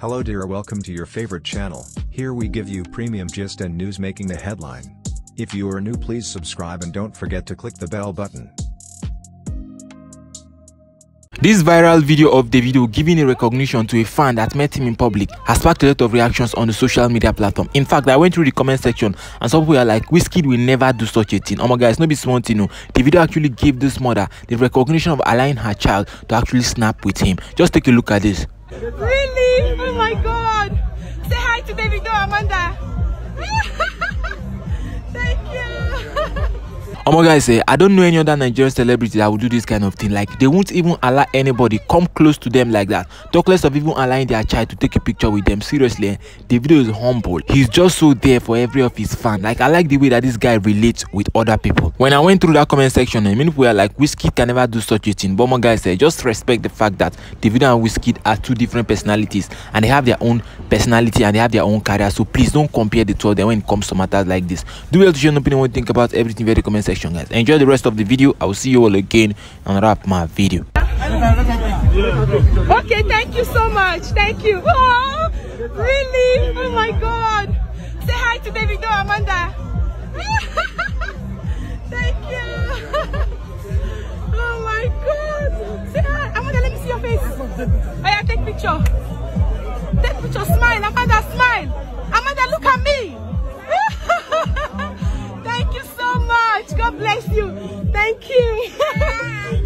Hello dear welcome to your favorite channel, here we give you premium gist and news making the headline. If you are new please subscribe and don't forget to click the bell button. This viral video of Davido giving a recognition to a fan that met him in public has sparked a lot of reactions on the social media platform. In fact, I went through the comment section and some people are like, Wizkid will never do such a thing. Oh my guys, no be small thing. No. Davido actually gave this mother the recognition of allowing her child to actually snap with him. Just take a look at this. To Davido, Amanda. My guys, eh, I don't know any other Nigerian celebrity that would do this kind of thing. Like they won't even allow anybody come close to them like that. Talk less of even allowing their child to take a picture with them. Seriously, eh, Davido is humble. He's just so there for every of his fans. Like I like the way that this guy relates with other people. When I went through that comment section, eh, many people were like, Wizkid can never do such a thing. But my guys, eh, just respect the fact that Davido and Wizkid are two different personalities and they have their own personality and they have their own career. So please don't compare the two of them when it comes to matters like this. Do well to share an opinion what you think about everything in the comment section direction guys. Enjoy the rest of the video. I will see you all again and wrap my video. Okay thank you so much. Thank you. Oh really? Oh my god. Say hi to baby girl amanda. Thank you. Oh my god. Say hi. Amanda let me see your face. Oh yeah take picture. Take picture. Smile. Amanda smile. bless you. Thank you.